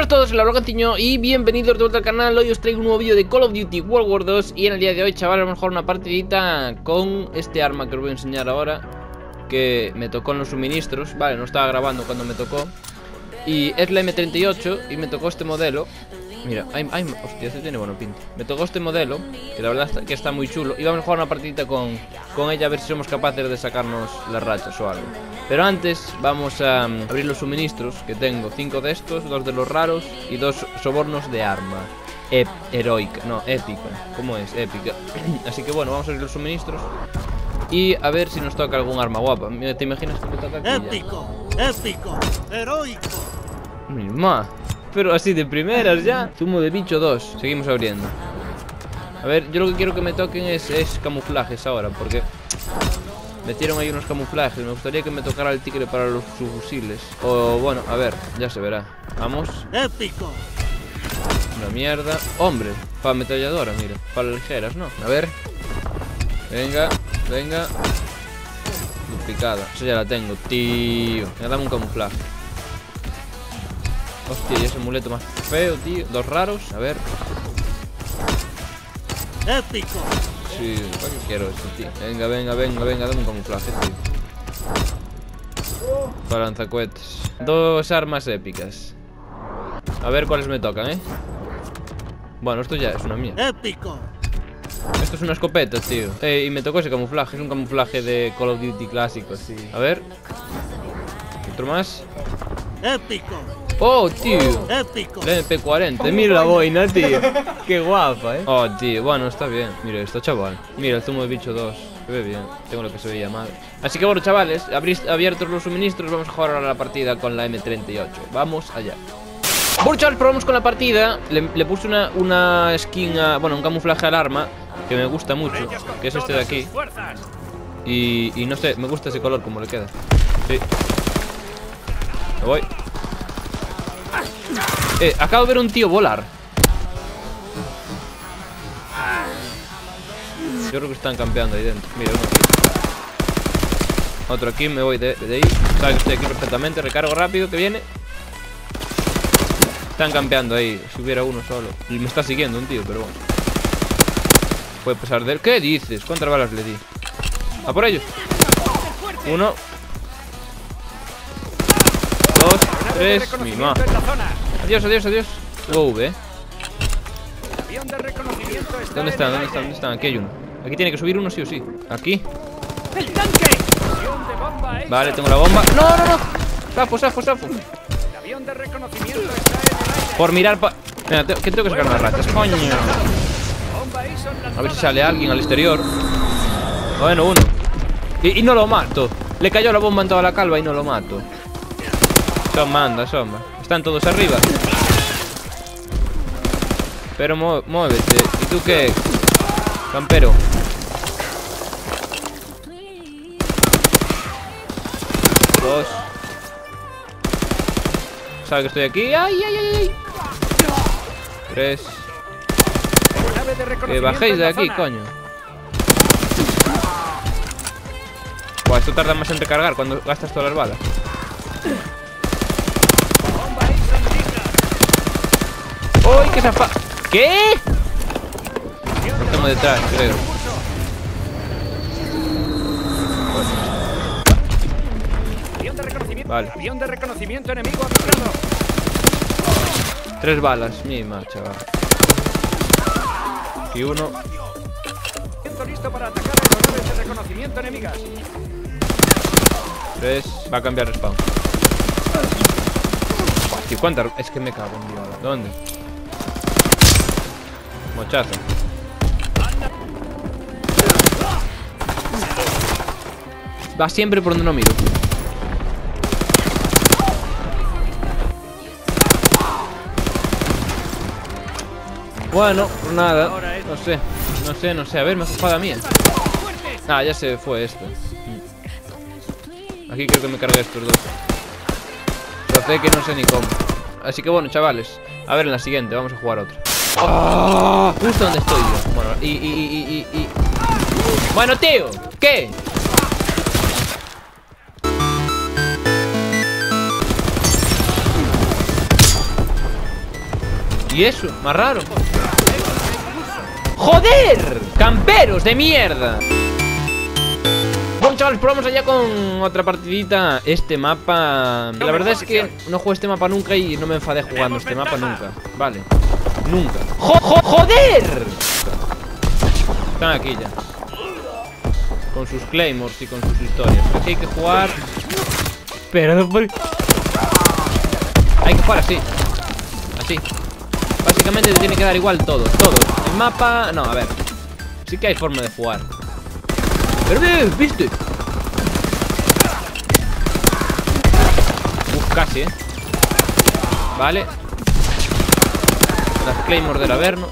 buenas a todos, la Brocantiño y bienvenidos de vuelta al canal. Hoy os traigo un nuevo vídeo de Call of Duty World War 2 Y en el día de hoy, chavales, vamos a jugar una partidita con este arma que os voy a enseñar ahora Que me tocó en los suministros. Vale, no estaba grabando cuando me tocó. Y es la M38 y me tocó este modelo Mira, hay, hay, hostia, este tiene bueno pinta Me tocó este modelo, que la verdad está, que está muy chulo Y vamos a jugar una partidita con, con ella A ver si somos capaces de sacarnos las rachas o algo Pero antes vamos a um, abrir los suministros Que tengo cinco de estos, dos de los raros Y dos sobornos de arma Ep Heroica, no, épica ¿Cómo es? Épica Así que bueno, vamos a abrir los suministros y a ver si nos toca algún arma guapa. ¿Te imaginas que me toca aquí Épico, épico, heroico. Mi ma. Pero así de primeras ya. Zumo de bicho 2. Seguimos abriendo. A ver, yo lo que quiero que me toquen es, es camuflajes ahora, porque metieron ahí unos camuflajes. Me gustaría que me tocara el tigre para los subfusiles. O bueno, a ver, ya se verá. Vamos. Épico. Una mierda. Hombre, para ametralladora, mira. Para ligeras, ¿no? A ver. Venga, venga. Duplicada. Eso ya la tengo, tío. Venga, dame un camuflaje. Hostia, y ese muleto más feo, tío. Dos raros, a ver. Épico. Sí, ¿para qué quiero esto, tío? Venga, venga, venga, venga, dame un camuflaje, tío. Para lanzacohetes. Dos armas épicas. A ver cuáles me tocan, ¿eh? Bueno, esto ya es una mía. Épico. Esto es una escopeta, tío. Eh, y me tocó ese camuflaje. Es un camuflaje de Call of Duty clásico, sí. A ver. Otro más. Épico. Oh, tío. Épico. La MP40. Mira la boina, tío. Qué guapa, eh. Oh, tío. Bueno, está bien. Mira esto, chaval. Mira el zumo de bicho 2. Se ve bien. Tengo lo que se veía mal. Así que bueno, chavales. Abiertos los suministros. Vamos a jugar ahora la partida con la M38. Vamos allá. Bueno, chavales, probamos con la partida. Le, le puse una, una skin, a, bueno, un camuflaje al arma que me gusta mucho, que es este de aquí. Y, y no sé, me gusta ese color como le queda. Sí. Me voy. Eh, acabo de ver un tío volar. Yo creo que están campeando ahí dentro. Mira, uno. Otro aquí, me voy de, de ahí. Sabe que estoy aquí perfectamente. Recargo rápido, que viene. Están campeando ahí. Si hubiera uno solo. Y me está siguiendo un tío, pero bueno. Puede pasar de él. ¿Qué dices? ¿Cuántas balas le di? A por ellos. Uno. Dos. Tres. Mi ma. Adiós, adiós, adiós. Wow, eh. ¿Dónde están? ¿Dónde están? ¿Dónde están? Aquí hay uno. Aquí tiene que subir uno sí o sí. Aquí. Vale, tengo la bomba. ¡No, no, no! ¡Safo, safo, safo! Por mirar pa... Mira, te- que tengo que sacar unas ratas. ¡Coño! A ver si sale alguien al exterior. Bueno, uno. Y, y no lo mato. Le cayó la bomba en toda la calva y no lo mato. Son manda, son. Están todos arriba. Pero muévete. ¿Y tú qué? Campero. Dos. ¿Sabe que estoy aquí? ¡Ay, ay, ay! ay! Tres. Que bajéis de aquí, coño. Buah, esto tarda más en recargar cuando gastas todas las balas. ¡Uy, qué zafa! ¿Qué? Tengo detrás, creo. Vale. Avión de reconocimiento enemigo aplicado. Tres balas, mima, chaval. Y uno. Listo para atacar aeronaves de reconocimiento enemigas. Tres. Va a cambiar respawn. Tío, ¿cuántas? Es que me cago en Dios. ¿Dónde? Va siempre por donde no miro. Bueno, pues nada. No sé. No sé, no sé. A ver, me jugada mía. Ah, ya se fue esto. Aquí creo que me cargué estos dos. Lo sé que no sé ni cómo. Así que bueno, chavales. A ver en la siguiente, vamos a jugar otra. ¡Ah! Justo donde estoy yo. Bueno, y. Bueno, tío, ¿qué? ¿Y eso? Más raro. ¡Joder! ¡Camperos de mierda! Bueno, chavales, probamos allá con otra partidita este mapa. La verdad es que no jugué este mapa nunca y no me enfadé jugando este mapa nunca. Vale. Nunca. ¡Jo, jo- joder! Están aquí ya. Con sus claymores y con sus historias. Aquí hay que jugar. Pero por- Hay que jugar así. Así. Básicamente te tiene que dar igual todo. Todo. El mapa. No, a ver. Sí que hay forma de jugar. Pero ¿viste? Uf, casi, ¿eh? Vale. Claymore del Averno.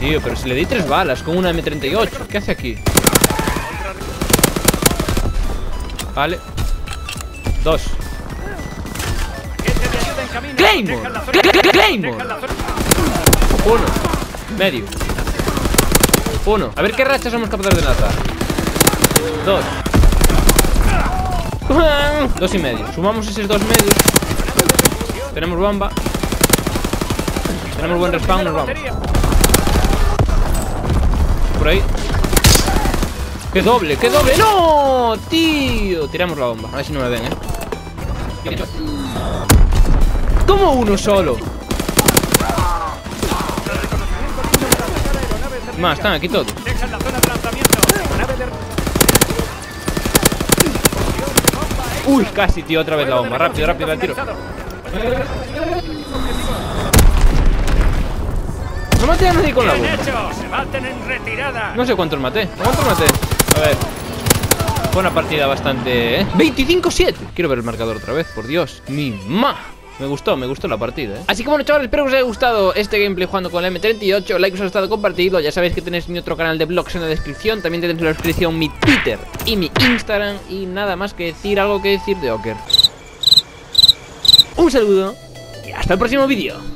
Tío, pero si le di tres balas con una M38. ¿Qué hace aquí? Vale. Dos. Claymore. Claymore. Uno. Medio. Uno. A ver qué racha somos capaces de lanzar. Dos. Dos y medio. Sumamos esos dos medios. Tenemos bomba. Tenemos buen respawn, nos vamos. Por ahí. ¡Qué doble! ¡Qué doble! ¡No! ¡Tío! Tiramos la bomba. A ver si no me ven, ¿eh? ¿Cómo uno solo? Más, están aquí todos. Uy, casi, tío, otra vez la bomba. Rápido, rápido, la tiro. No maté a nadie con la bomba. hecho. Se baten en retirada. No sé cuántos maté. ¿A ¿Cuántos maté? A ver. Fue una partida bastante, ¿eh? 25-7. Quiero ver el marcador otra vez, por Dios. Mi ma. Me gustó, me gustó la partida, ¿eh? Así que bueno, chavales, espero que os haya gustado este gameplay jugando con la M38. Like, os ha gustado, compartido. Ya sabéis que tenéis mi otro canal de vlogs en la descripción. También tenéis en la descripción mi Twitter y mi Instagram. Y nada más que decir, algo que decir de Oker. Un saludo y hasta el próximo vídeo.